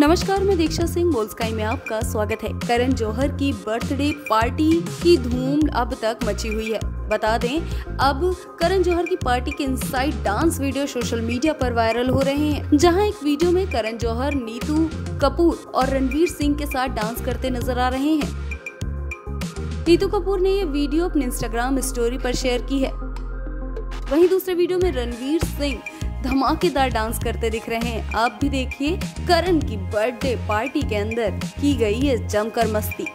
नमस्कार, मैं दीक्षा सिंह बोल्सकाई में आपका स्वागत है। करण जौहर की बर्थडे पार्टी की धूम अब तक मची हुई है। बता दें, अब करण जौहर की पार्टी के inside dance video social media पर वायरल हो रहे हैं, जहाँ एक वीडियो में करण जौहर, नीतू कपूर और रणवीर सिंह के साथ डांस करते नज़र आ रहे हैं। नीतू कपूर ने ये वीडियो अपने इंस्टाग्राम स्टोरी पर शेयर की है। वहीं दूसरे वीडियो में रणवीर सिंह धमाकेदार डांस करते दिख रहे हैं। आप भी देखिए, करण की बर्थडे पार्टी के अंदर की गई है जमकर मस्ती।